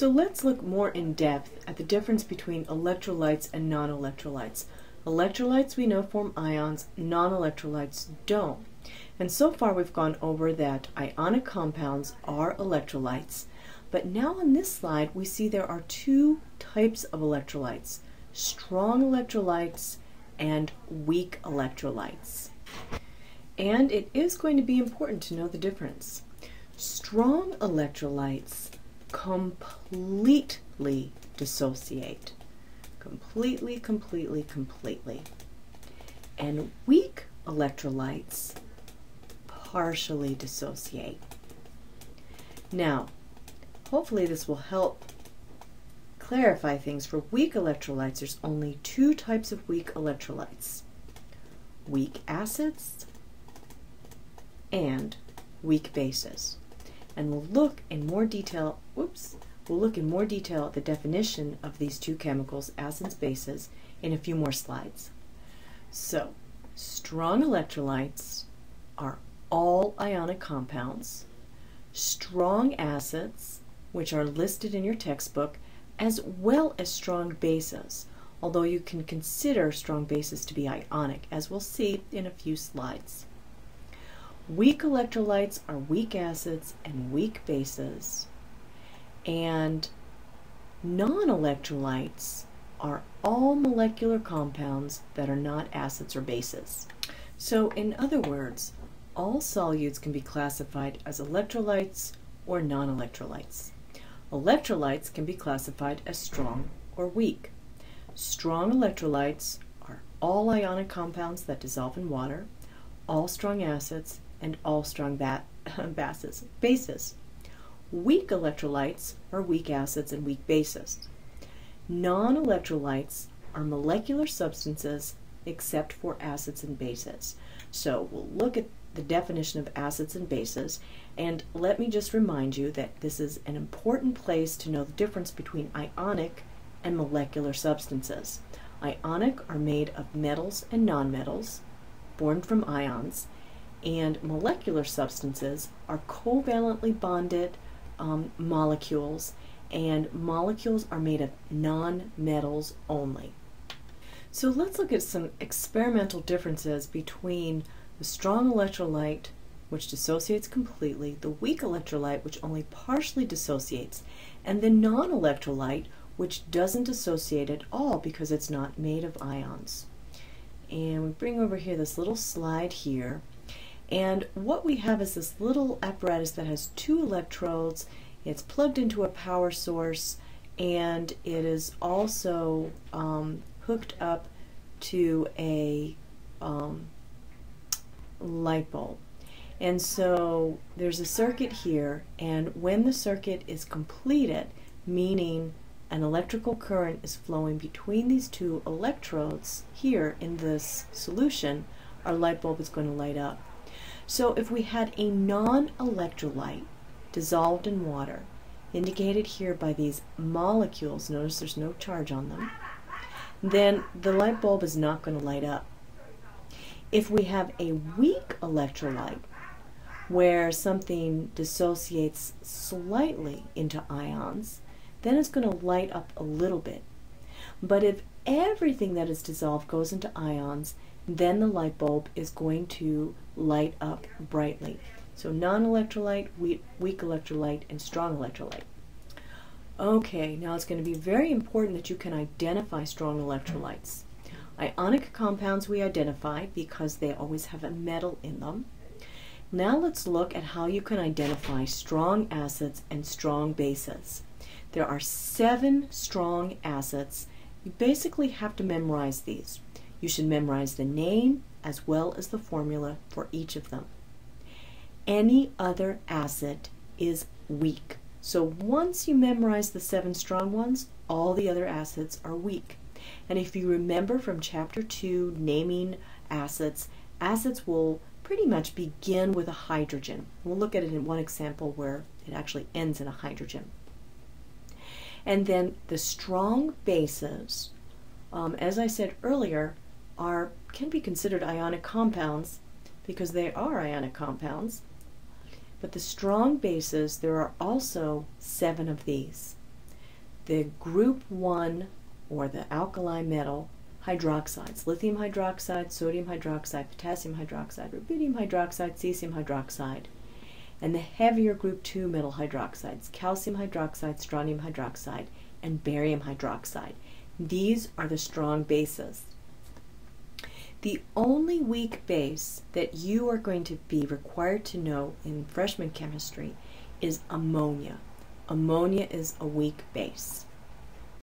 So let's look more in depth at the difference between electrolytes and non-electrolytes. Electrolytes we know form ions, non-electrolytes don't. And so far we've gone over that ionic compounds are electrolytes. But now on this slide we see there are two types of electrolytes, strong electrolytes and weak electrolytes. And it is going to be important to know the difference. Strong electrolytes completely dissociate. Completely, completely, completely. And weak electrolytes partially dissociate. Now, hopefully this will help clarify things. For weak electrolytes, there's only two types of weak electrolytes. Weak acids and weak bases and we'll look in more detail, whoops, we'll look in more detail at the definition of these two chemicals, acids, bases, in a few more slides. So, strong electrolytes are all ionic compounds, strong acids, which are listed in your textbook, as well as strong bases, although you can consider strong bases to be ionic, as we'll see in a few slides. Weak electrolytes are weak acids and weak bases, and non-electrolytes are all molecular compounds that are not acids or bases. So in other words, all solutes can be classified as electrolytes or non-electrolytes. Electrolytes can be classified as strong or weak. Strong electrolytes are all ionic compounds that dissolve in water, all strong acids, and all strong ba bases. Weak electrolytes are weak acids and weak bases. Non-electrolytes are molecular substances except for acids and bases. So we'll look at the definition of acids and bases and let me just remind you that this is an important place to know the difference between ionic and molecular substances. Ionic are made of metals and nonmetals, formed from ions, and molecular substances are covalently bonded um, molecules and molecules are made of non-metals only. So let's look at some experimental differences between the strong electrolyte which dissociates completely, the weak electrolyte which only partially dissociates, and the non-electrolyte which doesn't dissociate at all because it's not made of ions. And we bring over here this little slide here and what we have is this little apparatus that has two electrodes. It's plugged into a power source and it is also um, hooked up to a um, light bulb. And so there's a circuit here, and when the circuit is completed, meaning an electrical current is flowing between these two electrodes here in this solution, our light bulb is going to light up. So if we had a non-electrolyte dissolved in water, indicated here by these molecules, notice there's no charge on them, then the light bulb is not going to light up. If we have a weak electrolyte, where something dissociates slightly into ions, then it's going to light up a little bit. But if everything that is dissolved goes into ions, then the light bulb is going to light up brightly. So non-electrolyte, weak, weak electrolyte, and strong electrolyte. Okay, now it's going to be very important that you can identify strong electrolytes. Ionic compounds we identify because they always have a metal in them. Now let's look at how you can identify strong acids and strong bases. There are seven strong acids. You basically have to memorize these. You should memorize the name as well as the formula for each of them. Any other acid is weak. So once you memorize the seven strong ones, all the other acids are weak. And if you remember from chapter 2, naming acids, acids will pretty much begin with a hydrogen. We'll look at it in one example where it actually ends in a hydrogen. And then the strong bases, um, as I said earlier, are can be considered ionic compounds because they are ionic compounds. But the strong bases, there are also seven of these. the group 1 or the alkali metal hydroxides, lithium hydroxide, sodium hydroxide, potassium hydroxide, rubidium hydroxide, cesium hydroxide, and the heavier group 2 metal hydroxides, calcium hydroxide, strontium hydroxide, and barium hydroxide. These are the strong bases. The only weak base that you are going to be required to know in freshman chemistry is ammonia. Ammonia is a weak base.